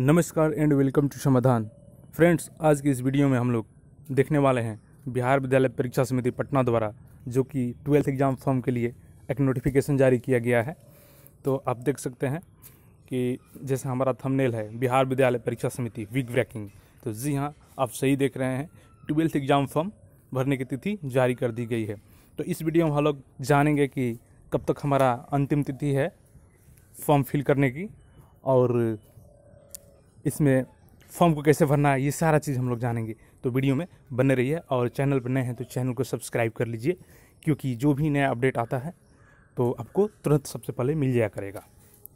नमस्कार and welcome to Samadhan friends आज की इस वीडियो में हम लोग देखने वाले हैं बिहार विद्यालय परीक्षा समिति पटना द्वारा, जो कि ट्वेल्थ एग्ज़ाम फॉर्म के लिए एक नोटिफिकेशन जारी किया गया है। तो आप देख सकते हैं कि जैसे हमारा थंबनेल है, बिहार विद्यालय परीक्षा समिति वीक ब्रेकिंग तो जी हाँ आप सही देख रहे हैं, ट्वेल्थ एग्ज़ाम फॉर्म भरने की तिथि जारी कर दी गई है। तो इस वीडियो में हम लोग जानेंगे कि कब तक हमारा अंतिम तिथि है फॉर्म फिल करने की, और इसमें फॉर्म को कैसे भरना है, ये सारा चीज़ हम लोग जानेंगे। तो वीडियो में बने रहिए और चैनल पर नए हैं तो चैनल को सब्सक्राइब कर लीजिए, क्योंकि जो भी नया अपडेट आता है तो आपको तुरंत सबसे पहले मिल जाया करेगा।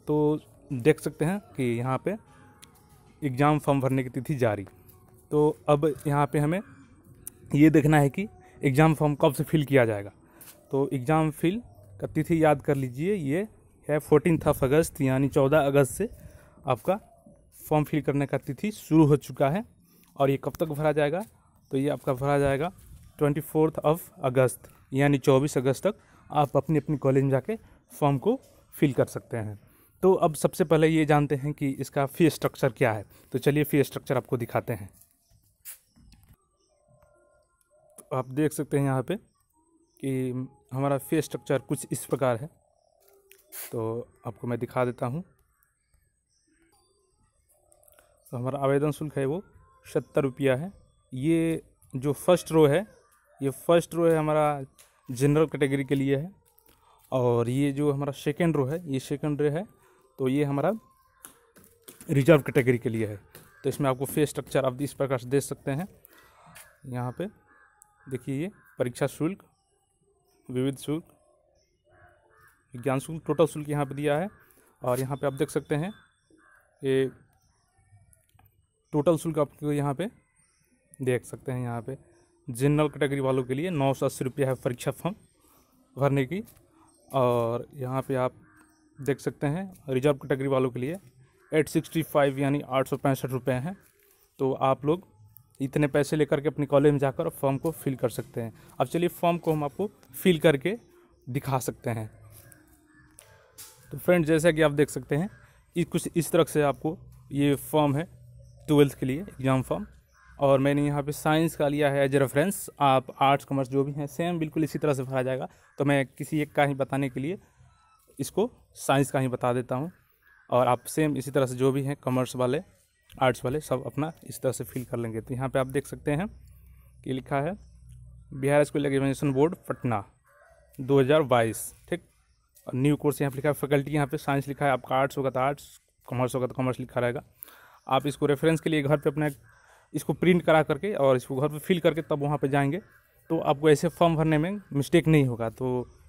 तो देख सकते हैं कि यहाँ पे एग्ज़ाम फॉर्म भरने की तिथि जारी। तो अब यहाँ पे हमें ये देखना है कि एग्ज़ाम फॉर्म कब से फिल किया जाएगा। तो एग्ज़ाम फिल का तिथि याद कर लीजिए, ये है फोर्टीन ऑफ़ अगस्त यानी चौदह अगस्त से आपका फॉर्म फिल करने का तिथि शुरू हो चुका है और ये कब तक भरा जाएगा? तो ये आपका भरा जाएगा ट्वेंटी फोर्थ ऑफ़ अगस्त, यानी चौबीस अगस्त तक आप अपनी अपने कॉलेज में जाके फॉर्म को फिल कर सकते हैं। तो अब सबसे पहले ये जानते हैं कि इसका फ़ी स्ट्रक्चर क्या है। तो चलिए फ़ी स्ट्रक्चर आपको दिखाते हैं। तो आप देख सकते हैं यहाँ पे कि हमारा फ़ी स्ट्रक्चर कुछ इस प्रकार है। तो आपको मैं दिखा देता हूँ। तो हमारा आवेदन शुल्क है वो सत्तर रुपया है। ये जो फ़र्स्ट रो है, ये फ़र्स्ट रो है हमारा जनरल कैटेगरी के लिए है। और ये जो हमारा सेकेंड रो है, ये सेकेंड रो है तो ये हमारा रिज़र्व कैटेगरी के लिए है। तो इसमें आपको फेस स्ट्रक्चर आप इस प्रकार से देख सकते हैं। यहाँ पे देखिए ये, परीक्षा शुल्क, विविध शुल्क, विज्ञान शुल्क, टोटल शुल्क यहाँ पे दिया है। और यहाँ पे आप देख सकते हैं, ये टोटल शुल्क आपको यहाँ पे देख सकते हैं यहाँ पे। जनरल कैटेगरी वालों के लिए नौ सौ अस्सी रुपया है परीक्षा फॉर्म भरने की। और यहाँ पे आप देख सकते हैं रिज़र्व कैटेगरी वालों के लिए एट सिक्सटी फाइव यानी आठ सौ पैंसठ रुपये हैं। तो आप लोग इतने पैसे लेकर के अपने कॉलेज में जाकर फॉर्म को फिल कर सकते हैं। अब चलिए फॉर्म को हम आपको फिल करके दिखा सकते हैं। तो फ्रेंड जैसा कि आप देख सकते हैं, इस कुछ इस तरह से आपको ये फॉर्म है। ट्वेल्थ के लिए एग्ज़ाम फॉर्म। और मैंने यहाँ पे साइंस का लिया है एज रेफरेंस। आप आर्ट्स, कॉमर्स जो भी हैं, सेम बिल्कुल इसी तरह से भरा जाएगा। तो मैं किसी एक का ही बताने के लिए इसको साइंस का ही बता देता हूँ। और आप सेम इसी तरह से जो भी हैं, कॉमर्स वाले, आर्ट्स वाले, सब अपना इस तरह से फिल कर लेंगे। तो यहाँ पर आप देख सकते हैं कि लिखा है, Bihar school examination board, Patna, दो हज़ार बाईस। ठीक? और न्यू कोर्स यहाँ पर लिखा है, फैकल्टी यहाँ पे साइंस लिखा है, आपका आर्ट्स होगा तो आर्ट्स, कॉमर्स होगा तो कॉमर्स लिखा रहेगा। आप इसको रेफरेंस के लिए घर पे अपना इसको प्रिंट करा करके और इसको घर पे फिल करके तब वहाँ पे जाएँगे। तो आपको ऐसे फॉर्म भरने में मिस्टेक नहीं होगा। तो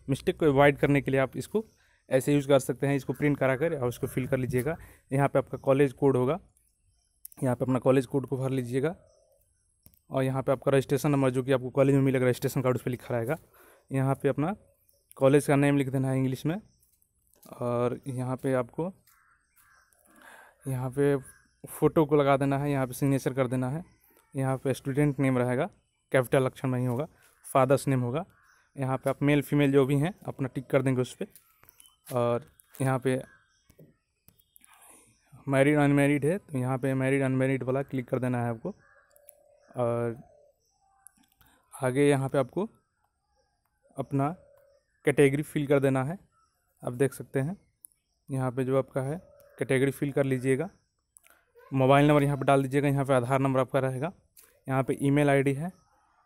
मिस्टेक को अवॉइड करने के लिए आप इसको ऐसे यूज़ कर सकते हैं। इसको प्रिंट करा कर और उसको फिल कर लीजिएगा। यहाँ पे आपका कॉलेज कोड होगा। यहाँ पे अपना कॉलेज कोड को भर लीजिएगा। और यहाँ पे आपका रजिस्ट्रेशन नंबर जो कि आपको कॉलेज में मिलेगा रजिस्ट्रेशन कार्ड उस पर लिखा रहेगा। यहाँ पर अपना कॉलेज का नेम लिख देना है इंग्लिश में। और यहाँ पे आपको, यहाँ पे फ़ोटो को लगा देना है, यहाँ पे सिग्नेचर कर देना है। यहाँ पे स्टूडेंट नेम रहेगा कैपिटल अक्षर में ही होगा फादर्स नेम होगा। यहाँ पे आप मेल फीमेल जो भी हैं, अपना टिक कर देंगे उस पर और यहाँ पे मैरिड अनमेरिड है तो यहाँ पे मैरिड अनमेरिड वाला क्लिक कर देना है आपको। और आगे यहाँ पे आपको अपना कैटेगरी फिल कर देना है। आप देख सकते हैं, यहाँ पे जो आपका है कैटेगरी फिल कर लीजिएगा। मोबाइल नंबर यहाँ पे डाल दीजिएगा, यहाँ पे आधार नंबर आपका रहेगा। यहाँ पे ईमेल आईडी है,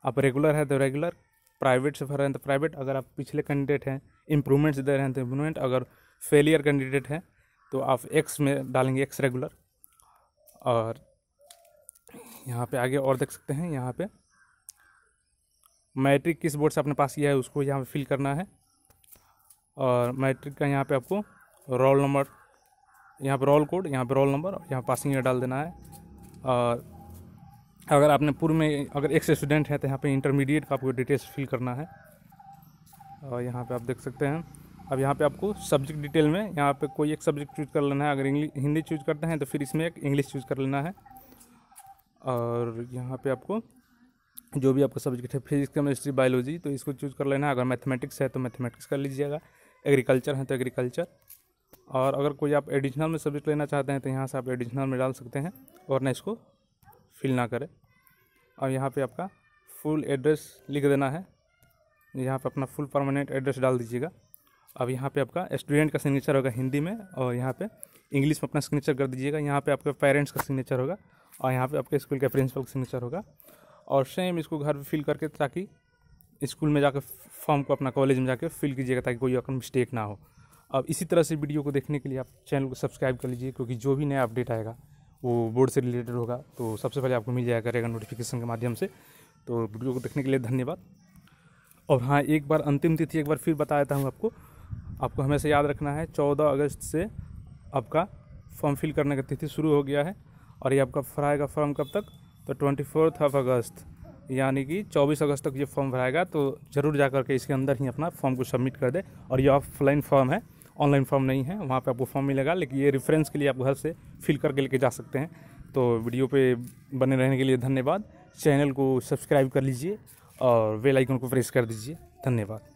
आप रेगुलर है तो रेगुलर, प्राइवेट से भर रहे हैं तो प्राइवेट, अगर आप पिछले कैंडिडेट हैं इम्प्रूवमेंट्स दे रहे हैं तो इम्प्रूवमेंट अगर फेलियर कैंडिडेट है तो आप एक्स में डालेंगे एक्स रेगुलर और यहाँ पे आगे और देख सकते हैं, यहाँ पे मैट्रिक किस बोर्ड से अपने पास किया है, उसको यहाँ पे फिल करना है। और मैट्रिक का यहाँ पे आपको रोल नंबर यहाँ पर रोल कोड यहाँ पर रोल नंबर यहाँ पासिंग ईयर डाल देना है। और अगर आपने पूर्व में, अगर एक स्टूडेंट है तो यहाँ पे इंटरमीडिएट का आपको डिटेल्स फिल करना है। और यहाँ पे आप देख सकते हैं। अब यहाँ पे आपको सब्जेक्ट डिटेल में यहाँ पे कोई एक सब्जेक्ट चूज़ कर लेना है। अगर इंग्लिश हिंदी चूज़ करते हैं तो फिर इसमें एक इंग्लिश चूज़ कर लेना है। और यहाँ पे आपको जो भी आपका सब्जेक्ट है फिजिक्स केमिस्ट्री बायोलॉजी तो इसको चूज़ कर लेना है। अगर मैथमेटिक्स है तो मैथमेटिक्स कर लीजिएगा। एग्रीकल्चर है तो एग्रीकल्चर और अगर कोई आप एडिशनल में सब्जेक्ट लेना चाहते हैं तो यहाँ से आप एडिशनल में डाल सकते हैं और ना इसको फिल ना करें। और यहाँ पे आपका फुल एड्रेस लिख देना है। यहाँ पे अपना फुल परमानेंट एड्रेस डाल दीजिएगा। अब यहाँ पे आपका स्टूडेंट का सिग्नेचर होगा हिंदी में और यहाँ पे इंग्लिश में अपना सिग्नेचर कर दीजिएगा। यहाँ पे आपके पेरेंट्स का सिग्नेचर होगा और यहाँ पे आपके स्कूल के प्रिंसिपल का सिग्नेचर होगा। और सेम इसको घर पर फिल करके ताकि स्कूल में जाकर फॉर्म को अपना कॉलेज में जाकर फिल कीजिएगा ताकि कोई अगर मिस्टेक ना हो। अब इसी तरह से वीडियो को देखने के लिए आप चैनल को सब्सक्राइब कर लीजिए, क्योंकि जो भी नया अपडेट आएगा, वो बोर्ड से रिलेटेड होगा। तो सबसे पहले आपको मिल जाया करेगा नोटिफिकेशन के माध्यम से। तो वीडियो को देखने के लिए धन्यवाद। और हाँ एक बार अंतिम तिथि एक बार फिर बता देता हूँ आपको। आपको हमेशा याद रखना है, चौदह अगस्त से आपका फॉर्म फिल करने का तिथि शुरू हो गया है। और ये आपका भराएगा फॉर्म कब तक? तो ट्वेंटी फोर्थ ऑफ़ अगस्त यानी कि चौबीस अगस्त तक ये फॉर्म भराएगा तो ज़रूर जा करके इसके अंदर ही अपना फॉर्म को सबमिट कर दे। और ये ऑफलाइन फॉर्म है। ऑनलाइन फॉर्म नहीं है, वहाँ पे आपको फॉर्म मिलेगा, लेकिन ये रेफरेंस के लिए आप घर से फिल करके लेके जा सकते हैं। तो वीडियो पे बने रहने के लिए धन्यवाद। चैनल को सब्सक्राइब कर लीजिए और बेल आइकन को प्रेस कर दीजिए। धन्यवाद।